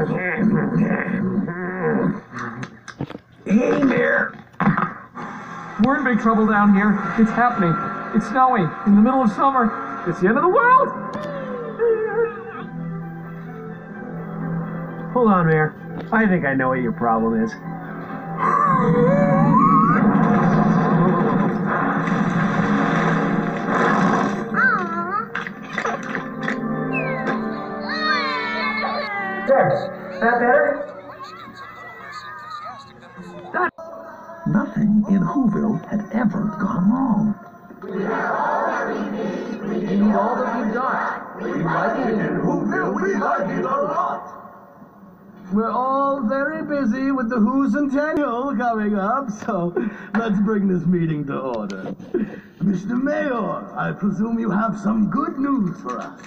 Hey, Mayor. We're in big trouble down here. It's happening. It's snowing in the middle of summer. It's the end of the world. Hold on, Mayor. I think I know what your problem is. Dex, that better? Nothing in Whoville had ever gone wrong. We have all that we need We need all that you've done. We like it in Whoville, we like it a lot. We're all very busy with the Who's Centennial coming up, so let's bring this meeting to order. Mr. Mayor, I presume you have some good news for us.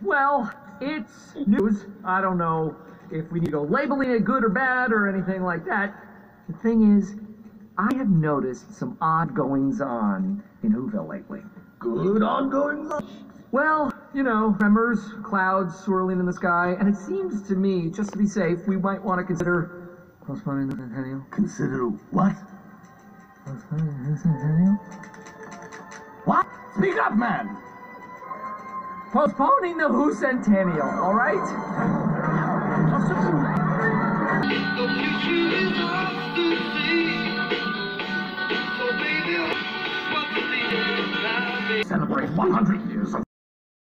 Well, it's news. I don't know if we need to go labeling it good or bad or anything like that. The thing is, I have noticed some odd goings on in Whoville lately. Good ongoing luck. Well, you know, tremors, clouds swirling in the sky, and it seems to me, just to be safe, we might want to consider postponing the centennial. Consider what? Postponing the centennial? What? Speak up, man! Postponing the Who Centennial, all right? Celebrate 100